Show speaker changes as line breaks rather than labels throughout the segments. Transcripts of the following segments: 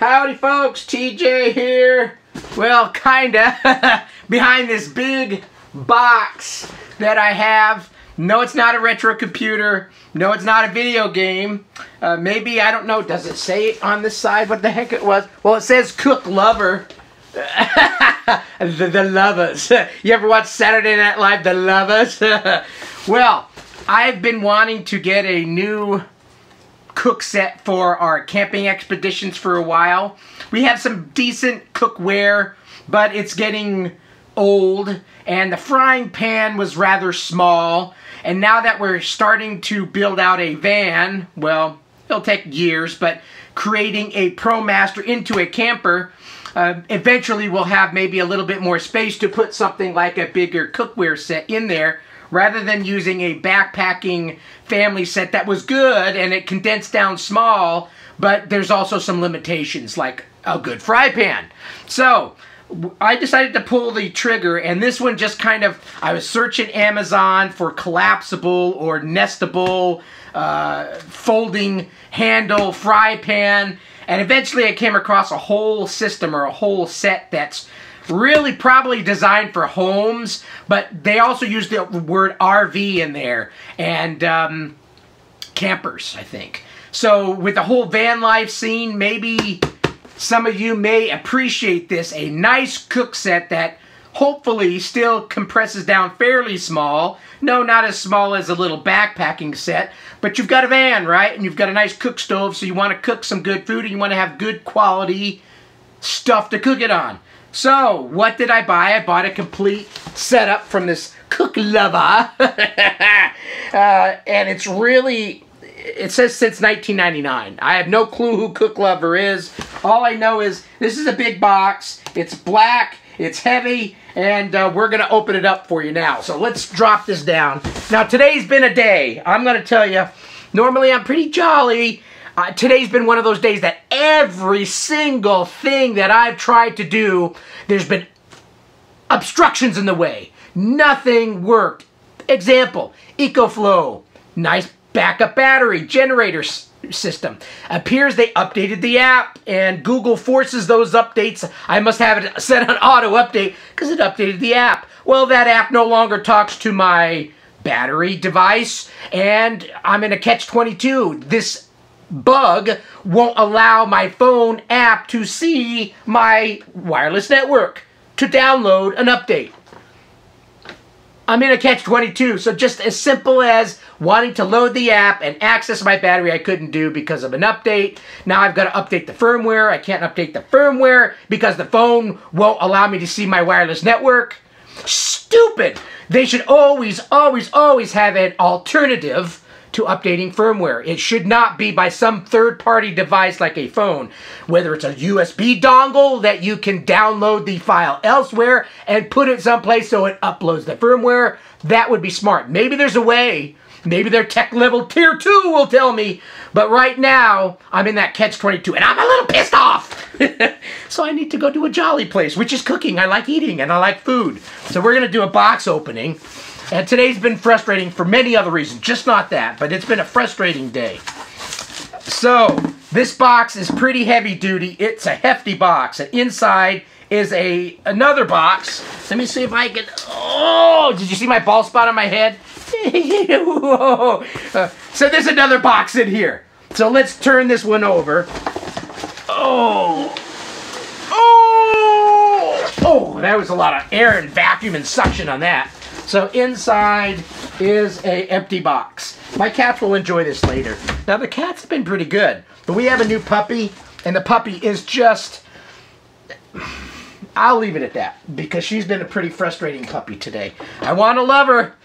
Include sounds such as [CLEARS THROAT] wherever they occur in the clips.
Howdy folks, TJ here. Well, kinda. [LAUGHS] Behind this big box that I have. No, it's not a retro computer. No, it's not a video game. Uh, maybe, I don't know, does it say on this side what the heck it was? Well, it says Cooklover. [LAUGHS] the, the Lovers. [LAUGHS] you ever watch Saturday Night Live, The Lovers? well, I've been wanting to get a new cook set for our camping expeditions for a while. We have some decent cookware, but it's getting old, and the frying pan was rather small. And now that we're starting to build out a van, well, it'll take years, but creating a ProMaster into a camper, uh, eventually we'll have maybe a little bit more space to put something like a bigger cookware set in there rather than using a backpacking family set that was good and it condensed down small, but there's also some limitations like a good fry pan. So, I decided to pull the trigger and this one just kind of, I was searching Amazon for collapsible or nestable uh, folding handle fry pan and eventually I came across a whole system or a whole set that's really probably designed for homes, but they also use the word RV in there and um, campers, I think. So with the whole van life scene, maybe some of you may appreciate this. A nice cook set that hopefully still compresses down fairly small. No, not as small as a little backpacking set, but you've got a van, right? And you've got a nice cook stove, so you want to cook some good food and you want to have good quality stuff to cook it on. So, what did I buy? I bought a complete setup from this Cooklover. [LAUGHS] uh, and it's really, it says since 1999. I have no clue who Cooklover is. All I know is this is a big box. It's black. It's heavy. And uh, we're going to open it up for you now. So let's drop this down. Now, today's been a day. I'm going to tell you, normally I'm pretty jolly. Uh, today's been one of those days that every single thing that I've tried to do, there's been obstructions in the way. Nothing worked. Example, EcoFlow, nice backup battery, generator system. Appears they updated the app and Google forces those updates. I must have it [LAUGHS] set on auto update because it updated the app. Well, that app no longer talks to my battery device and I'm in a catch-22. This bug won't allow my phone app to see my wireless network to download an update. I'm in a catch-22, so just as simple as wanting to load the app and access my battery I couldn't do because of an update. Now I've got to update the firmware. I can't update the firmware because the phone won't allow me to see my wireless network. Stupid! They should always, always, always have an alternative to updating firmware. It should not be by some third-party device like a phone. Whether it's a USB dongle that you can download the file elsewhere and put it someplace so it uploads the firmware, that would be smart. Maybe there's a way. Maybe their tech level tier 2 will tell me. But right now, I'm in that catch-22 and I'm a little pissed off. [LAUGHS] so I need to go to a jolly place, which is cooking. I like eating and I like food. So we're going to do a box opening. And today's been frustrating for many other reasons, just not that, but it's been a frustrating day. So, this box is pretty heavy duty. It's a hefty box. And inside is a another box. Let me see if I can... Oh, did you see my ball spot on my head? [LAUGHS] Uh, so there's another box in here. So let's turn this one over. Oh. Oh. Oh, that was a lot of air and vacuum and suction on that. So inside is a empty box. My cats will enjoy this later. Now the cat's been pretty good, but we have a new puppy, and the puppy is just... I'll leave it at that, because she's been a pretty frustrating puppy today. I want to love her,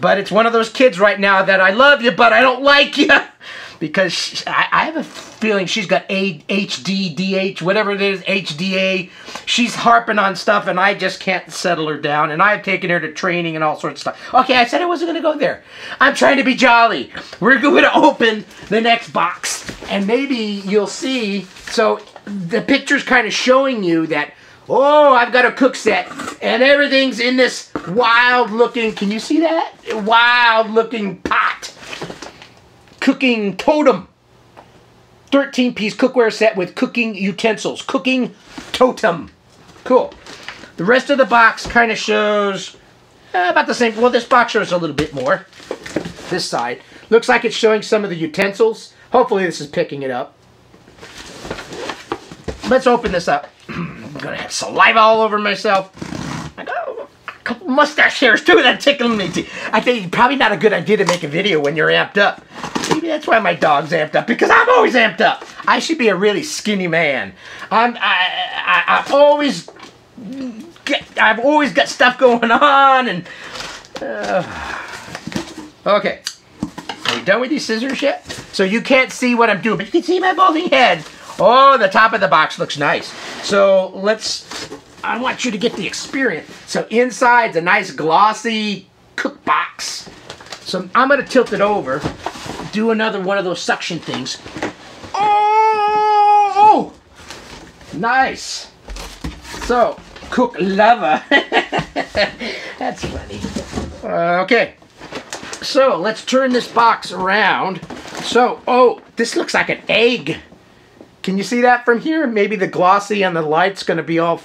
but it's one of those kids right now that I love you, but I don't like you. [LAUGHS] because she, I, I, have a feeling she's got a, HD, whatever it is, HDA. She's harping on stuff, and I just can't settle her down. And I've taken her to training and all sorts of stuff. Okay, I said I wasn't going to go there. I'm trying to be jolly. We're going [LAUGHS] to open the next box, and maybe you'll see. So the picture's kind of showing you that Oh, I've got a cook set, and everything's in this wild-looking, can you see that? Wild-looking pot cooking totem. 13 piece cookware set with cooking utensils, cooking totem. Cool. The rest of the box kind of shows uh, about the same. Well, this box shows a little bit more. This side. Looks like it's showing some of the utensils. Hopefully this is picking it up. Let's open this up. [CLEARS THROAT] I'm gonna have saliva all over myself. I got a couple mustache hairs too that tickle me. I think probably not a good idea to make a video when you're amped up. Maybe that's why my dog's amped up because I'm always amped up. I should be a really skinny man. I'm I I, I always get I've always got stuff going on and uh, okay. Are you done with these scissors yet? So you can't see what I'm doing, but you can see my balding head. Oh, the top of the box looks nice. So let's, I want you to get the experience. So inside's a nice glossy cook box. So I'm gonna tilt it over, do another one of those suction things. Oh, nice. So, cook lava. [LAUGHS] That's funny. Uh, okay, so let's turn this box around. So, oh, this looks like an egg. Can you see that from here? Maybe the glossy and the light's going to be all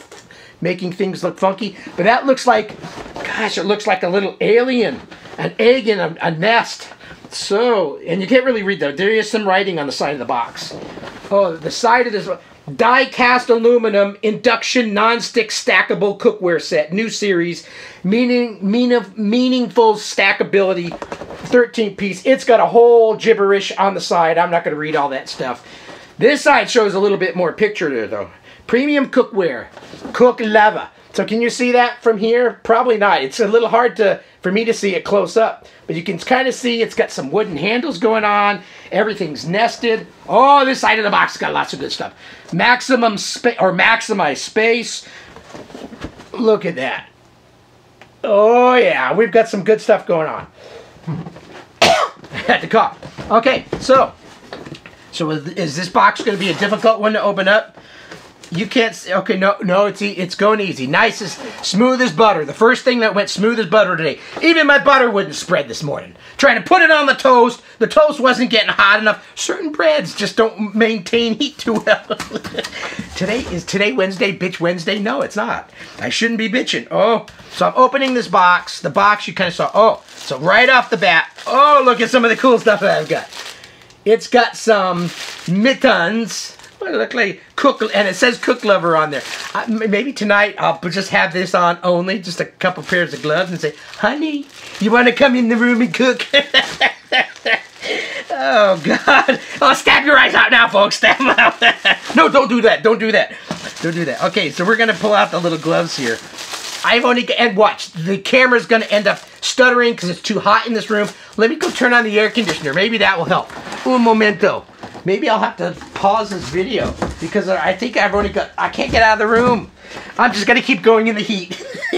making things look funky. But that looks like, gosh, it looks like a little alien. An egg in a, a nest. So, and you can't really read that. There is some writing on the side of the box. Oh, the side of this die cast aluminum induction non-stick stackable cookware set new series meaning meaning meaningful stackability 13 piece it's got a whole gibberish on the side i'm not going to read all that stuff this side shows a little bit more picture there though. Premium cookware, cook lava. So can you see that from here? Probably not. It's a little hard to for me to see it close up. But you can kind of see it's got some wooden handles going on. Everything's nested. Oh, this side of the box got lots of good stuff. Maximum space or maximize space. Look at that. Oh yeah, we've got some good stuff going on. [COUGHS] Had to cough. Okay, so so is this box going to be a difficult one to open up? You can't see. Okay, no, no, it's it's going easy. Nice as smooth as butter. The first thing that went smooth as butter today. Even my butter wouldn't spread this morning. Trying to put it on the toast. The toast wasn't getting hot enough. Certain breads just don't maintain heat too well. [LAUGHS] today is today Wednesday, bitch Wednesday? No, it's not. I shouldn't be bitching. Oh, so I'm opening this box. The box you kind of saw. Oh, so right off the bat. Oh, look at some of the cool stuff that I've got. It's got some mittens. What look like cook, and it says Cooklover on there. Uh, maybe tonight I'll just have this on only, just a couple pairs of gloves, and say, "Honey, you want to come in the room and cook?" [LAUGHS] oh God! I'll stab your eyes out now, folks. Stab them out. [LAUGHS] no, don't do that. Don't do that. Don't do that. Okay, so we're gonna pull out the little gloves here. I've only, and watch, the camera's gonna end up stuttering because it's too hot in this room. Let me go turn on the air conditioner. Maybe that will help. Un momento. Maybe I'll have to pause this video because I think I've only got, I can't get out of the room. I'm just gonna keep going in the heat. [LAUGHS]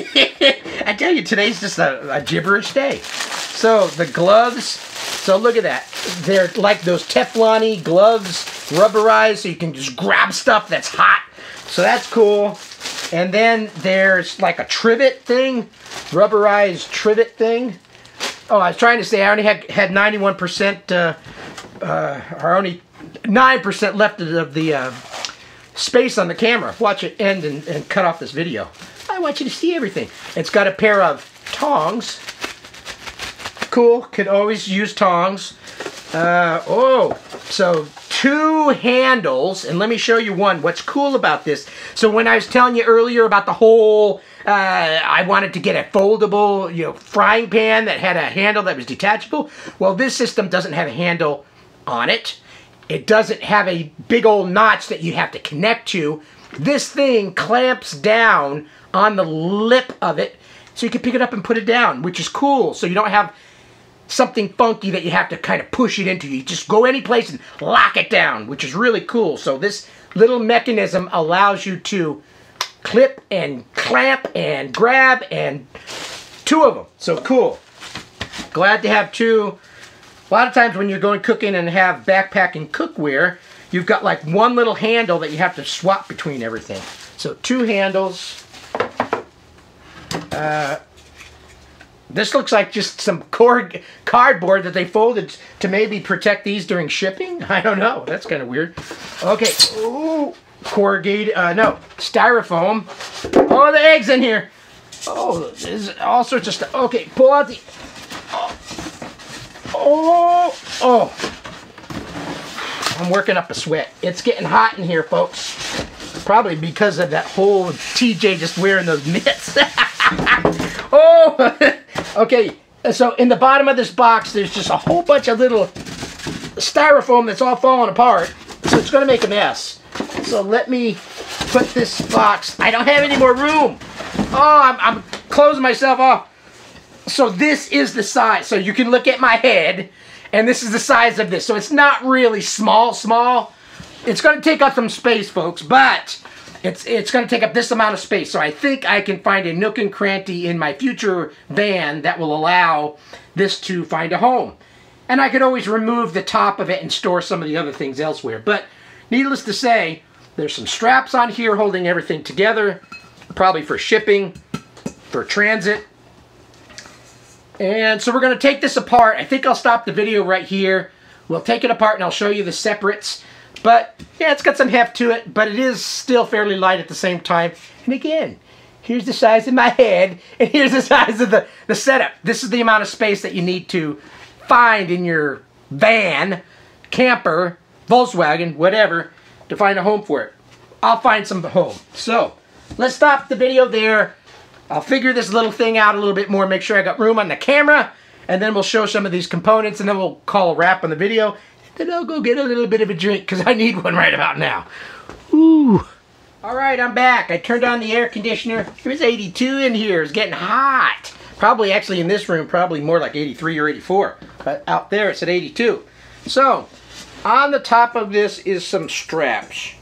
I tell you, today's just a, a gibberish day. So the gloves, so look at that. They're like those Teflon gloves, rubberized, so you can just grab stuff that's hot. So that's cool. And then there's like a trivet thing, rubberized trivet thing. Oh, I was trying to say I only had had 91%, uh, uh, or only 9% left of the uh, space on the camera. Watch it end and, and cut off this video. I want you to see everything. It's got a pair of tongs. Cool, could always use tongs. Uh, oh, so two handles, and let me show you one. What's cool about this, so when I was telling you earlier about the whole, uh, I wanted to get a foldable, you know, frying pan that had a handle that was detachable. Well, this system doesn't have a handle on it. It doesn't have a big old notch that you have to connect to. This thing clamps down on the lip of it so you can pick it up and put it down, which is cool. So you don't have something funky that you have to kind of push it into. You just go any place and lock it down, which is really cool. So this little mechanism allows you to clip and clamp and grab and two of them. So cool. Glad to have two. A lot of times when you're going cooking and have backpacking cookware, you've got like one little handle that you have to swap between everything. So two handles. Uh, this looks like just some cord cardboard that they folded to maybe protect these during shipping. [LAUGHS] I don't know. That's kind of weird. Okay. Ooh, corrugated. Uh, no, styrofoam. Oh, the eggs in here. Oh, there's all sorts of stuff. Okay, pull out the. Oh, oh, oh. I'm working up a sweat. It's getting hot in here, folks. Probably because of that whole TJ just wearing those mitts. [LAUGHS] oh, [LAUGHS] okay. So in the bottom of this box, there's just a whole bunch of little styrofoam that's all falling apart. So it's going to make a mess. So let me put this box. I don't have any more room. Oh, I'm, I'm closing myself off. So this is the size. So you can look at my head, and this is the size of this. So it's not really small, small. It's going to take up some space, folks, but it's it's going to take up this amount of space. So I think I can find a nook and cranny in my future van that will allow this to find a home. And I could always remove the top of it and store some of the other things elsewhere. But needless to say, there's some straps on here holding everything together, probably for shipping, for transit. And so we're going to take this apart. I think I'll stop the video right here. We'll take it apart and I'll show you the separates. But yeah, it's got some heft to it, but it is still fairly light at the same time. And again, here's the size of my head, and here's the [LAUGHS] size of the, the setup. This is the amount of space that you need to find in your van, camper, Volkswagen, whatever, to find a home for it. I'll find some home. So, let's stop the video there. I'll figure this little thing out a little bit more, make sure I got room on the camera, and then we'll show some of these components, and then we'll call a wrap on the video. Then I'll go get a little bit of a drink, because I need one right about now. Ooh. All right, I'm back. I turned on the air conditioner. It was 82 in here. It's getting hot. Probably actually in this room, probably more like 83 or 84. But out there, it's at 82. So, on the top of this is some straps.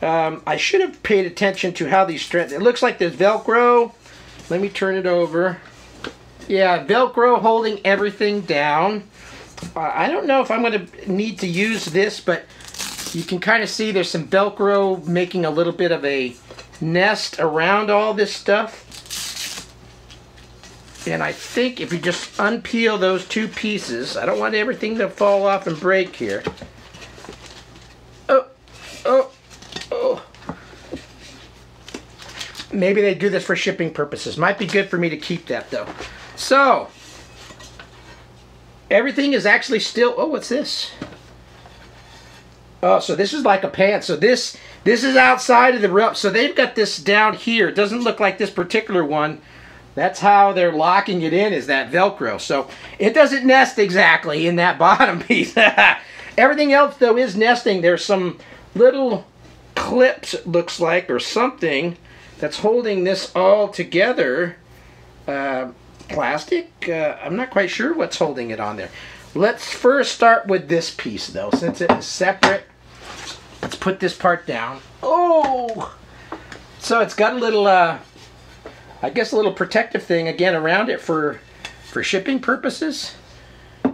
Um, I should have paid attention to how these straps, it looks like there's Velcro. Let me turn it over. Yeah, Velcro holding everything down. I don't know if I'm going to need to use this, but you can kind of see there's some Velcro making a little bit of a nest around all this stuff. And I think if you just unpeel those two pieces, I don't want everything to fall off and break here. Oh, oh, oh. Maybe they do this for shipping purposes. Might be good for me to keep that though. So, everything is actually still, oh, what's this? Oh, so this is like a pant. So this this is outside of the rope. So they've got this down here. It doesn't look like this particular one. That's how they're locking it in is that Velcro. So it doesn't nest exactly in that [LAUGHS] bottom piece. [LAUGHS] Everything else, though, is nesting. There's some little clips, it looks like, or something that's holding this all together. Uh, plastic? Uh, I'm not quite sure what's holding it on there. Let's first start with this piece, though, since it is separate. Let's put this part down. Oh! So it's got a little, uh, I guess a little protective thing, again, around it for, for shipping purposes.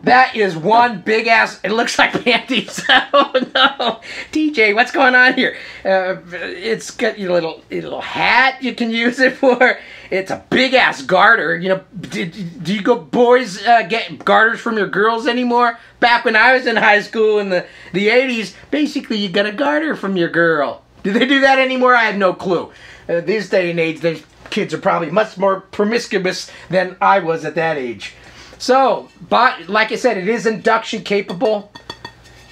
That is one big ass. It looks like panties. [LAUGHS] oh no, TJ, what's going on here? Uh, it's got your little little hat you can use it for. It's a big ass garter. You know, did, do you go boys uh, get garters from your girls anymore? Back when I was in high school in the the 80s, basically you got a garter from your girl. Do they do that anymore? I have no clue. Uh, this day and age, these kids are probably much more promiscuous than I was at that age. So, but like I said, it is induction capable.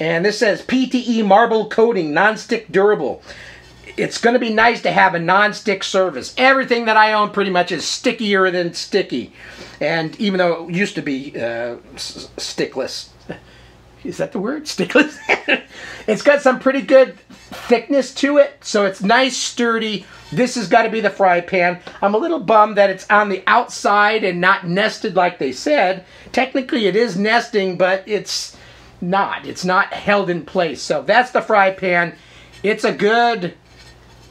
And this says PTE marble coating, non-stick durable. It's going to be nice to have a non-stick surface. Everything that I own pretty much is stickier than sticky. And even though it used to be uh, stickless. [LAUGHS] Is that the word? Stickless? [LAUGHS] it's got some pretty good thickness to it. So it's nice, sturdy. This has got to be the fry pan. I'm a little bummed that it's on the outside and not nested like they said. Technically it is nesting, but it's not. It's not held in place. So that's the fry pan. It's a good,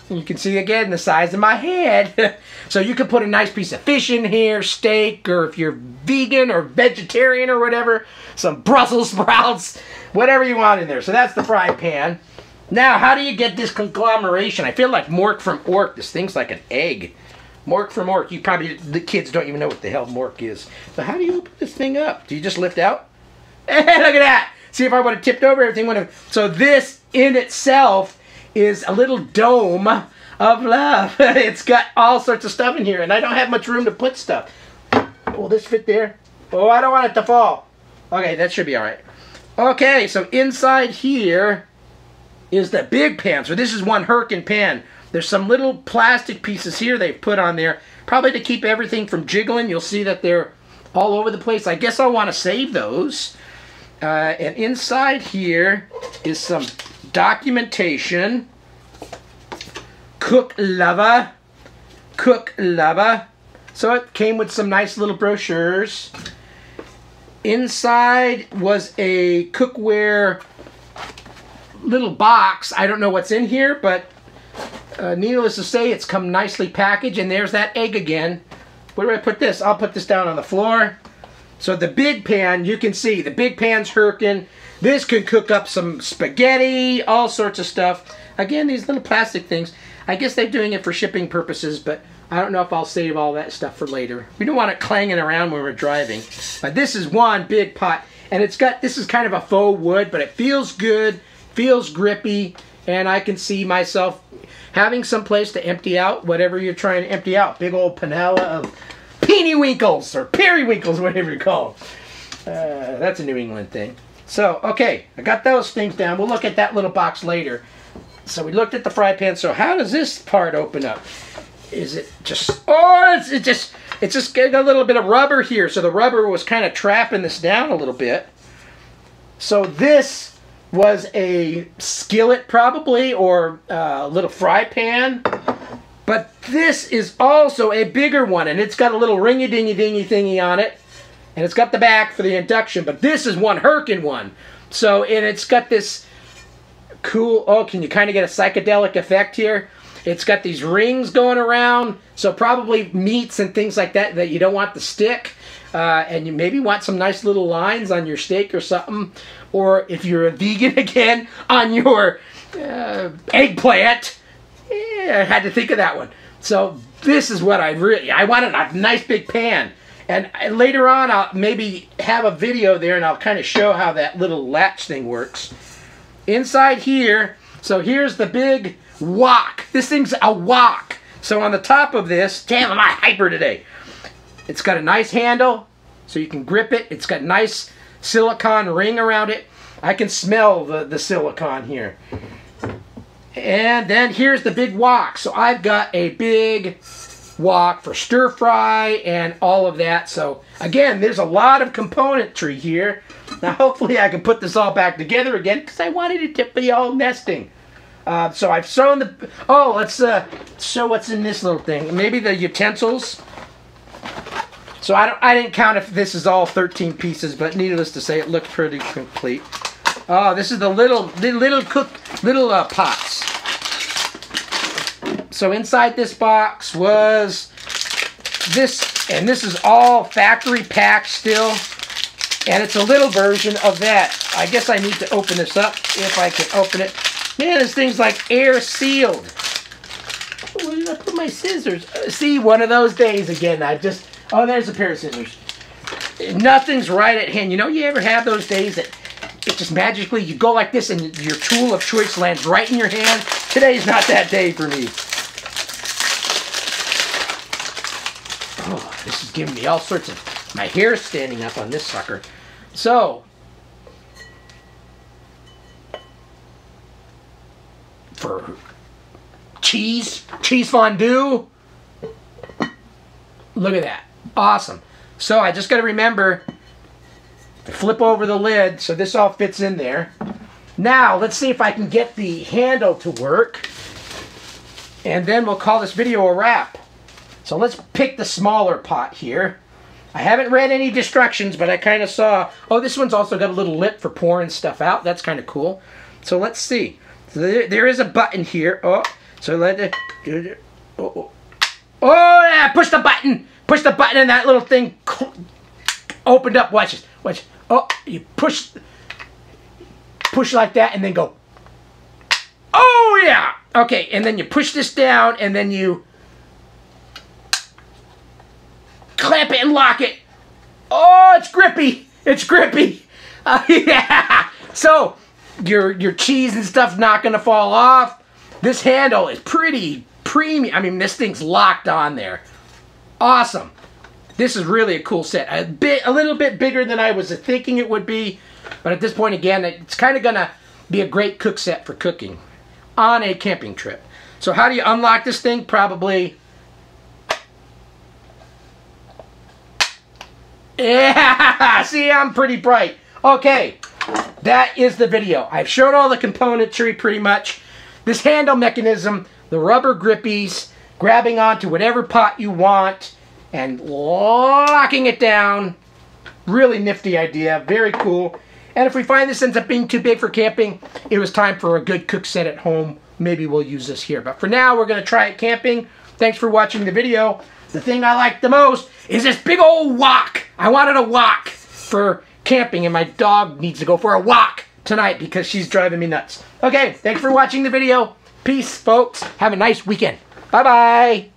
you can see again the size of my head. [LAUGHS] so you can put a nice piece of fish in here, steak, or if you're vegan or vegetarian or whatever, some Brussels sprouts, whatever you want in there. So that's the fry pan. Now, how do you get this conglomeration? I feel like Mork from Ork. This thing's like an egg. Mork from Mork. You probably, the kids don't even know what the hell Mork is. So how do you open this thing up? Do you just lift out? [LAUGHS] Hey, look at that. See if I would have tipped over, everything would have. So this in itself is a little dome of love. [LAUGHS] it's got all sorts of stuff in here, and I don't have much room to put stuff. Will this fit there? Oh, I don't want it to fall. Okay, that should be all right. Okay, so inside here is the big pan. So this is one Herkin pan. There's some little plastic pieces here they've put on there, probably to keep everything from jiggling. You'll see that they're all over the place. I guess I'll want to save those. Uh, and inside here is some documentation. Cook Lava. Cook Lava. So it came with some nice little brochures. Inside was a cookware little box. I don't know what's in here, but uh, needless to say, it's come nicely packaged. And there's that egg again. Where do I put this? I'll put this down on the floor. So the big pan, you can see, the big pan's Herkin. This can cook up some spaghetti, all sorts of stuff. Again, these little plastic things. I guess they're doing it for shipping purposes, but I don't know if I'll save all that stuff for later. We don't want it clanging around when we're driving. But this is one big pot. And it's got, this is kind of a faux wood, but it feels good, feels grippy, and I can see myself having some place to empty out whatever you're trying to empty out. Big old panella of peeny winkles or periwinkles, [LAUGHS] whatever you call them. Uh, that's a New England thing. So, okay, I got those things down. We'll look at that little box later. So we looked at the fry pan. So how does this part open up? Is it just, oh, it's it just, it's just getting a little bit of rubber here. So the rubber was kind of trapping this down a little bit. So this was a skillet probably or a little fry pan. But this is also a bigger one and it's got a little ringy-dingy-dingy thingy on it. And it's got the back for the induction, but this is one Herkin one. So, and it's got this cool, oh, can you kind of get a psychedelic effect here? It's got these rings going around, so probably meats and things like that that you don't want to stick. Uh, and you maybe want some nice little lines on your steak or something. Or if you're a vegan [LAUGHS] again, on your uh, eggplant. Yeah, I had to think of that one. So this is what I really, I wanted a nice big pan. And later on, I'll maybe have a video there and I'll kind of show how that little latch thing works. Inside here, so here's the big wok. This thing's a wok. So on the top of this, damn, am I hyper today. It's got a nice handle, so you can grip it. It's got nice silicone ring around it. I can smell the, the silicone here. And then here's the big wok. So I've got a big wok for stir fry and all of that. So again, there's a lot of componentry here. Now hopefully I can put this all back together again because I wanted it to be all nesting. Uh, so I've sewn the, oh, let's uh, show what's in this little thing. Maybe the utensils. So I, don't, I didn't count if this is all 13 pieces, but needless to say, it looked pretty complete. Oh, this is the little, the little cook, little uh, pots. So inside this box was this, and this is all factory packed still. And it's a little version of that. I guess I need to open this up if I can open it. Man, this thing's like air sealed. Where did I put my scissors? Uh, see, one of those days again. I just Oh, there's a pair of scissors. Nothing's right at hand. You know, you ever have those days that it just magically, you go like this and your tool of choice lands right in your hand? Today's not that day for me. Oh, this is giving me all sorts of, my hair standing up on this sucker. So, for cheese, cheese fondue, look at that. Awesome. So I just got to remember to flip over the lid so this all fits in there. Now, let's see if I can get the handle to work. And then we'll call this video a wrap. So let's pick the smaller pot here. I haven't read any instructions, but I kind of saw, oh, this one's also got a little lip for pouring stuff out. That's kind of cool. So let's see. There, there is a button here. Oh, so let it, oh, oh. oh, oh yeah, push the button. Push the button and that little thing opened up. Watch this. Watch. Oh, you push, push like that and then go. Oh, yeah. Okay, and then you push this down and then you clamp it and lock it. Oh, it's grippy. It's grippy. Uh, [LAUGHS] yeah. So your your cheese and stuff's not gonna fall off. This handle is pretty premium. I mean, this thing's locked on there. Awesome. This is really a cool set. A bit, a little bit bigger than I was thinking it would be, but at this point, again, it's kind of gonna be a great cook set for cooking on a camping trip. So how do you unlock this thing? Probably. [LAUGHS] Yeah, see, I'm pretty bright. Okay, that is the video. I've shown all the componentry pretty much. This handle mechanism, the rubber grippies, grabbing onto whatever pot you want and locking it down. Really nifty idea, very cool. And if we find this ends up being too big for camping, it was time for a good cook set at home. Maybe we'll use this here. But for now, we're going to try it camping. Thanks for watching the video. The thing I like the most is this big old wok. I wanted a wok for camping, and my dog needs to go for a walk tonight because she's driving me nuts. Okay, thanks for watching the video. Peace, folks. Have a nice weekend. 拜拜。